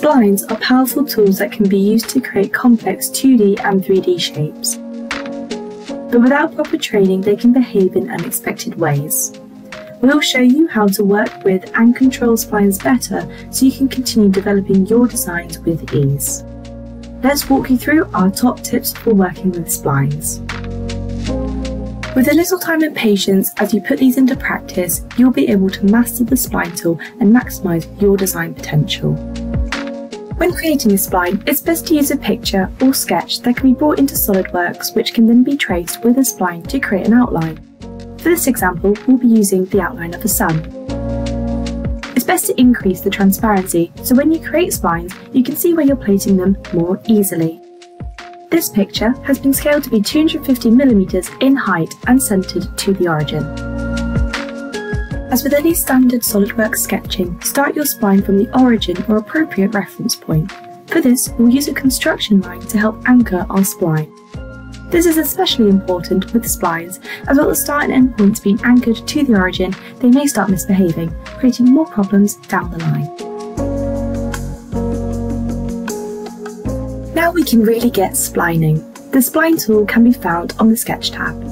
Splines are powerful tools that can be used to create complex 2D and 3D shapes. But without proper training, they can behave in unexpected ways. We'll show you how to work with and control splines better so you can continue developing your designs with ease. Let's walk you through our top tips for working with splines. With a little time and patience as you put these into practice, you'll be able to master the spline tool and maximise your design potential. When creating a spline, it's best to use a picture or sketch that can be brought into SolidWorks which can then be traced with a spline to create an outline. For this example, we'll be using the outline of a sun. It's best to increase the transparency so when you create splines, you can see where you're placing them more easily. This picture has been scaled to be 250mm in height and centred to the origin. As with any standard SOLIDWORKS sketching, start your spline from the origin or appropriate reference point. For this, we'll use a construction line to help anchor our spline. This is especially important with splines, as well as start and end points being anchored to the origin, they may start misbehaving, creating more problems down the line. Now we can really get splining. The spline tool can be found on the Sketch tab.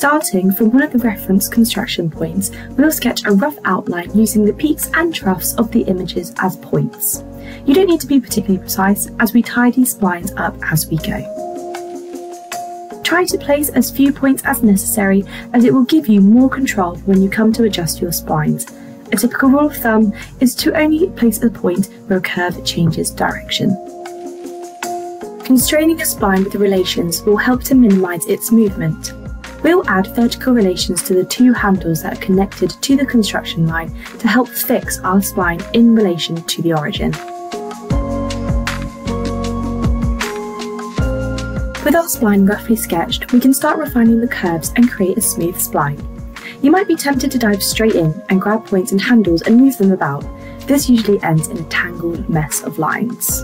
Starting from one of the reference construction points, we'll sketch a rough outline using the peaks and troughs of the images as points. You don't need to be particularly precise as we tidy splines up as we go. Try to place as few points as necessary as it will give you more control when you come to adjust your splines. A typical rule of thumb is to only place a point where a curve changes direction. Constraining a spline with relations will help to minimise its movement. We'll add vertical relations to the two handles that are connected to the construction line to help fix our spline in relation to the origin. With our spline roughly sketched, we can start refining the curves and create a smooth spline. You might be tempted to dive straight in and grab points and handles and move them about. This usually ends in a tangled mess of lines.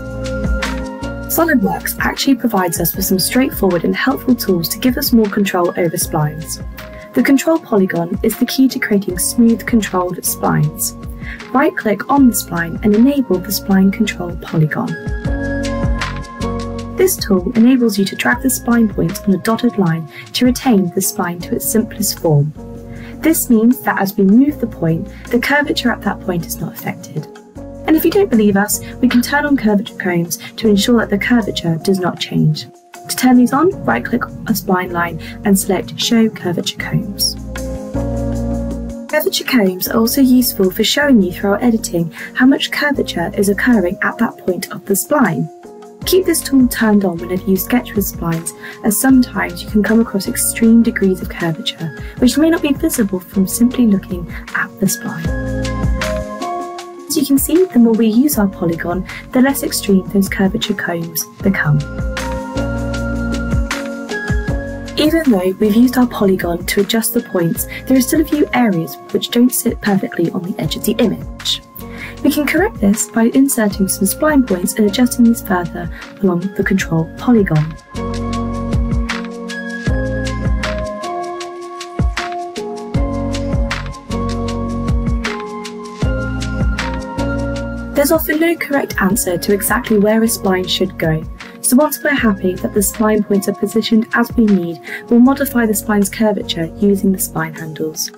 SolidWorks actually provides us with some straightforward and helpful tools to give us more control over splines. The control polygon is the key to creating smooth controlled splines. Right click on the spline and enable the spline control polygon. This tool enables you to drag the spline point on a dotted line to retain the spline to its simplest form. This means that as we move the point, the curvature at that point is not affected. And if you don't believe us, we can turn on curvature combs to ensure that the curvature does not change. To turn these on, right click a spline line and select Show Curvature Combs. Curvature combs are also useful for showing you through our editing how much curvature is occurring at that point of the spline. Keep this tool turned on whenever you sketch with splines, as sometimes you can come across extreme degrees of curvature, which may not be visible from simply looking at the spline. As you can see, the more we use our polygon, the less extreme those curvature combs become. Even though we've used our polygon to adjust the points, there are still a few areas which don't sit perfectly on the edge of the image. We can correct this by inserting some spline points and adjusting these further along the control polygon. There's often no correct answer to exactly where a spline should go, so once we're happy that the spline points are positioned as we need, we'll modify the spline's curvature using the spline handles.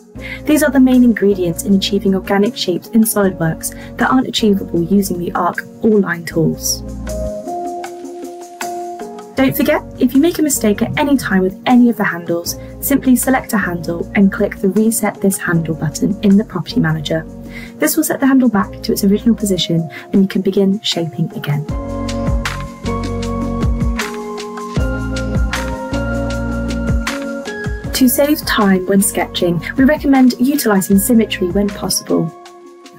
These are the main ingredients in achieving organic shapes in SOLIDWORKS that aren't achievable using the arc or line tools. Don't forget, if you make a mistake at any time with any of the handles, simply select a handle and click the Reset This Handle button in the Property Manager. This will set the handle back to its original position and you can begin shaping again. To save time when sketching, we recommend utilising symmetry when possible.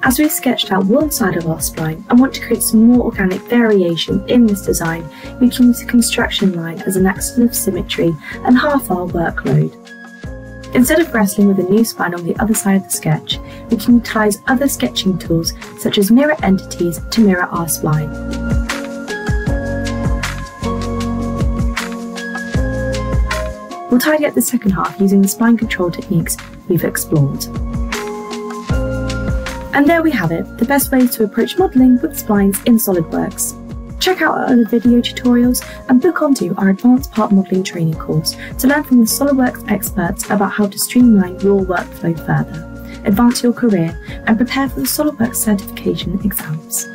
As we've sketched out one side of our spline and want to create some more organic variation in this design, we can use a construction line as an axis of symmetry and half our workload. Instead of wrestling with a new spline on the other side of the sketch, we can utilise other sketching tools such as mirror entities to mirror our spline. We'll tidy up the second half using the spline control techniques we've explored. And there we have it, the best ways to approach modelling with splines in SOLIDWORKS. Check out our other video tutorials and book onto our Advanced Part Modelling training course to learn from the SOLIDWORKS experts about how to streamline your workflow further, advance your career, and prepare for the SOLIDWORKS certification exams.